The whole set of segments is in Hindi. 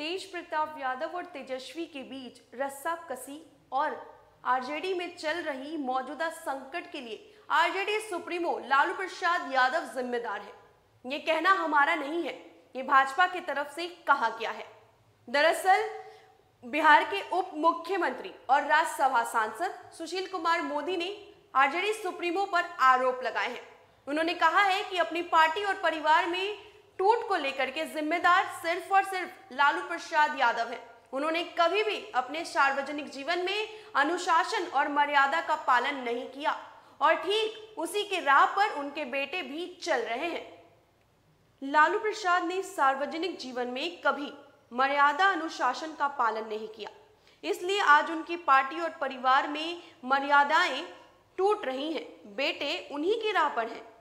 तेज प्रताप यादव और तेजस्वी के बीच रस्सा कसी और आरजेडी में चल रही मौजूदा संकट के लिए आरजेडी सुप्रीमो लालू प्रसाद यादव जिम्मेदार है। ये कहना हमारा नहीं है, ये भाजपा की तरफ़ से कहा गया है। दरअसल, बिहार के उप मुख्यमंत्री और राज्यसभा सांसद सुशील कुमार मोदी ने आरजेडी सुप्रीमो पर आरोप लगाए हैं। उन्होंने कहा है कि अपनी पार्टी और परिवार में टूट को लेकर के जिम्मेदार सिर्फ़ और सिर्फ़ लालू प्रसाद यादव है। उन्होंने कभी भी अपने सार्वजनिक जीवन में अनुशासन और मर्यादा का पालन नहीं किया। और ठीक उसी के राह पर उनके बेटे भी चल रहे हैं। लालू प्रसाद ने सार्वजनिक जीवन में कभी मर्यादा अनुशासन का पालन नहीं किया। इसलिए आज उनकी पार्टी और परिवार में मर्यादाएँ टूट रही हैं। बेटे उन्हीं की राह पर हैं।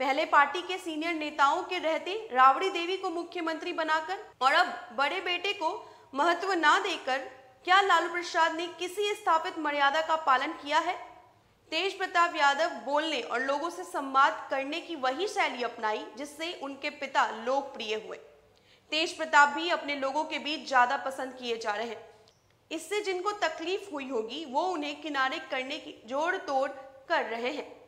पहले पार्टी के सीनियर नेताओं के रहते रावड़ी देवी को मुख्यमंत्री बनाकर और अब बड़े बेटे को महत्व ना देकर क्या लालू प्रसाद ने किसी स्थापित मर्यादा का पालन किया है? तेज प्रताप यादव बोलने और लोगों से संवाद करने की वही शैली अपनाई, जिससे उनके पिता लोकप्रिय हुए। तेज प्रताप भी अपने लोगों के बीच ज़्यादा पसंद किए जा रहे हैं। इससे जिनको तकलीफ़ हुई होगी, वो उन्हें किनारे करने की जोड़ तोड़ कर रहे हैं।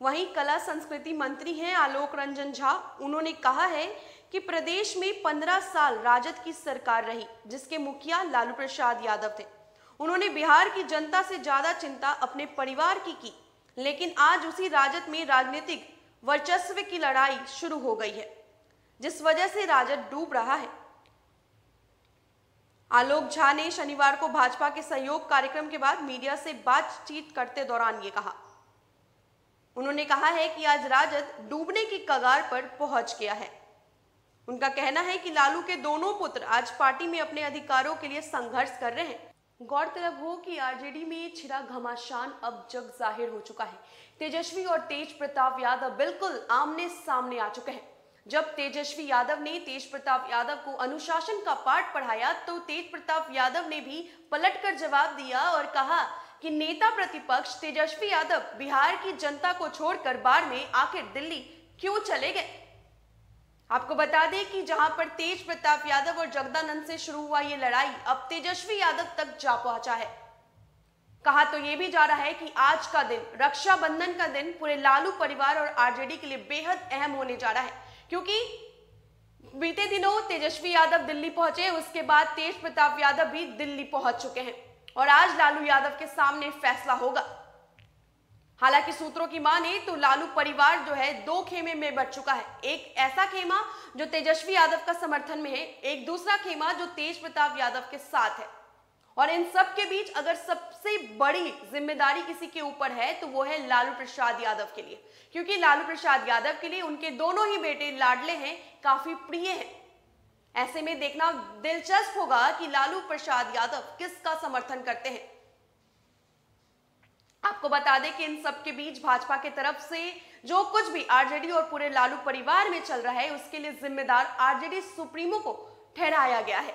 वहीं कला संस्कृति मंत्री हैं आलोक रंजन झा। उन्होंने कहा है कि प्रदेश में पंद्रह साल राजद की सरकार रही, जिसके मुखिया लालू प्रसाद यादव थे। उन्होंने बिहार की जनता से ज़्यादा चिंता अपने परिवार की की, लेकिन आज उसी राजद में राजनीतिक वर्चस्व की लड़ाई शुरू हो गई है, जिस वजह से राजद डूब रहा है। आलोक झा ने शनिवार को भाजपा के सहयोग कार्यक्रम के बाद मीडिया से बातचीत करते दौरान ये कहा। उन्होंने कहा है कि आज राजद डूबने की कगार पर पहुँच गया है। उनका कहना है कि लालू के दोनों पुत्र आज पार्टी में अपने अधिकारों के लिए संघर्ष कर रहे हैं। गौरतलब हो कि आरजेडी में छिड़ा घमासान अब जग ज़ाहिर हो चुका है। तेजस्वी और तेज प्रताप यादव बिल्कुल आमने सामने आ चुके हैं। जब तेजस्वी यादव ने तेज प्रताप यादव को अनुशासन का पाठ पढ़ाया तो तेज प्रताप यादव ने भी पलटकर जवाब दिया और कहा कि नेता प्रतिपक्ष तेजस्वी यादव बिहार की जनता को छोड़कर बाढ़ में आखिर दिल्ली क्यों चले गए? आपको बता दें कि जहाँ पर तेज प्रताप यादव और जगदानंद से शुरू हुआ ये लड़ाई, अब तेजस्वी यादव तक जा पहुँचा है। कहा तो ये भी जा रहा है कि आज का दिन, रक्षाबंधन का दिन पूरे लालू परिवार और आरजेडी के लिए बेहद अहम होने जा रहा है। क्योंकि बीते दिनों तेजस्वी यादव दिल्ली पहुँचे, उसके बाद तेज प्रताप यादव भी दिल्ली पहुँच चुके हैं। और आज लालू यादव के सामने फैसला होगा। हालाँकि सूत्रों की माने तो लालू परिवार जो है, दो खेमे में बच चुका है। एक ऐसा खेमा जो तेजस्वी यादव का समर्थन में है, एक दूसरा खेमा जो तेज प्रताप यादव के साथ है। और इन सब के बीच अगर सबसे बड़ी ज़िम्मेदारी किसी के ऊपर है तो वो है लालू प्रसाद यादव के लिए। क्योंकि लालू प्रसाद यादव के लिए उनके दोनों ही बेटे लाडले हैं, काफ़ी प्रिय हैं। ऐसे में देखना दिलचस्प होगा कि लालू प्रसाद यादव किसका समर्थन करते हैं। आपको बता दें कि इन सब के बीच भाजपा की तरफ़ से जो कुछ भी आरजेडी और पूरे लालू परिवार में चल रहा है, उसके लिए जिम्मेदार आरजेडी सुप्रीमो को ठहराया गया है।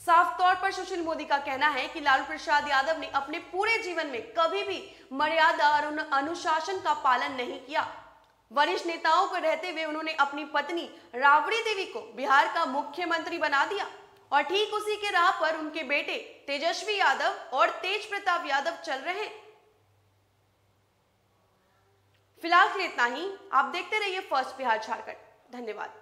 साफ़ तौर पर सुशील मोदी का कहना है कि लालू प्रसाद यादव ने अपने पूरे जीवन में कभी भी मर्यादा और अनुशासन का पालन नहीं किया। वरिष्ठ नेताओं पर रहते हुए उन्होंने अपनी पत्नी राबड़ी देवी को बिहार का मुख्यमंत्री बना दिया। और ठीक उसी के राह पर उनके बेटे तेजस्वी यादव और तेज प्रताप यादव चल रहे। फ़िलहाल इतना ही। आप देखते रहिए फ़र्स्ट बिहार झारखंड। धन्यवाद।